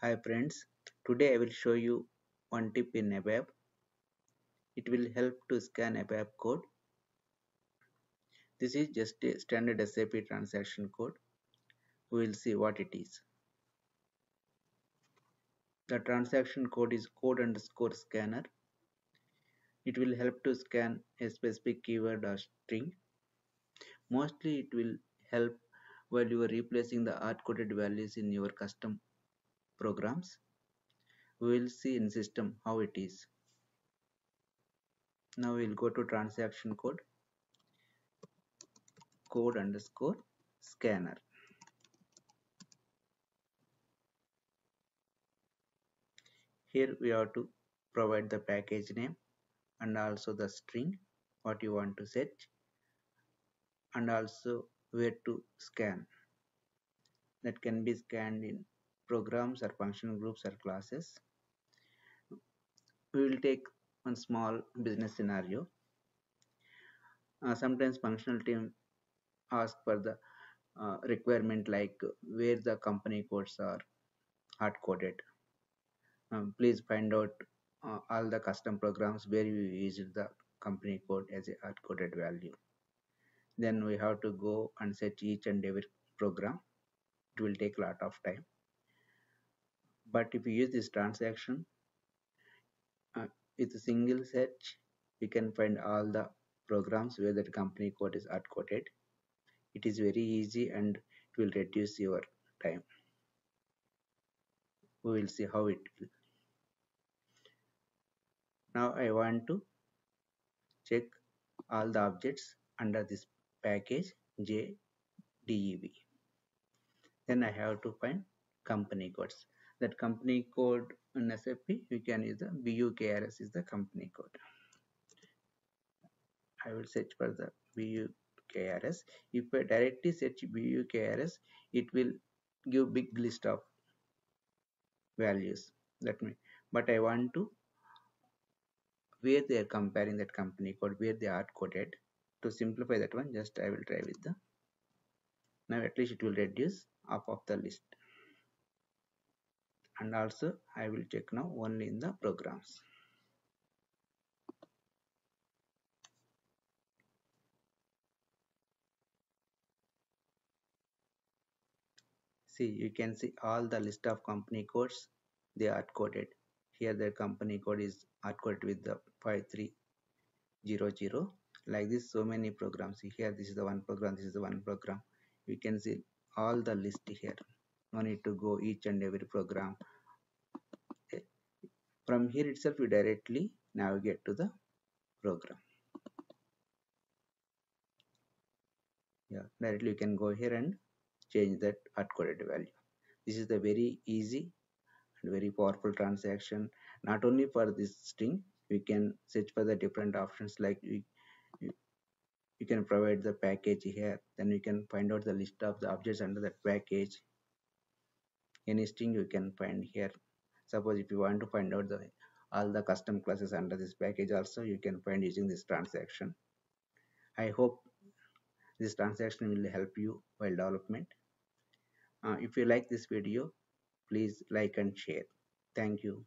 Hi friends, today I will show you one tip in ABAP. It will help to scan ABAP code. This is just a standard SAP transaction code. We will see what it is. The transaction code is code underscore scanner. It will help to scan a specific keyword or string. Mostly it will help while you are replacing the hard-coded values in your custom programs. We will see in system how it is. Now we'll go to transaction code. Code underscore scanner. Here we have to provide the package name and also the string what you want to set and also where to scan. That can be scanned in programs or functional groups or classes we will take one small business scenario. Uh, sometimes functional team ask for the uh, requirement like where the company codes are hard coded. Um, please find out uh, all the custom programs where you use the company code as a hard coded value. Then we have to go and set each and every program. It will take a lot of time. But if you use this transaction, uh, with a single search we can find all the programs where that company code is hard coded it is very easy and it will reduce your time. We will see how it will. Now I want to check all the objects under this package JDEV then I have to find company codes that company code in SAP you can use the BUKRS is the company code. I will search for the BUKRS if I directly search BUKRS it will give big list of values. That mean but I want to where they are comparing that company code where they are coded. To simplify that one just I will try with the now at least it will reduce half of the list and also I will check now only in the programs. See, you can see all the list of company codes, they are coded. Here the company code is coded with the 5300. Like this, so many programs. Here, this is the one program, this is the one program. You can see all the list here no need to go each and every program. From here itself we directly navigate to the program. Yeah directly you can go here and change that hard coded value. This is the very easy and very powerful transaction. Not only for this string we can search for the different options like we, you can provide the package here. Then you can find out the list of the objects under that package any string you can find here. Suppose if you want to find out the all the custom classes under this package also you can find using this transaction. I hope this transaction will help you while development. Uh, if you like this video please like and share. Thank you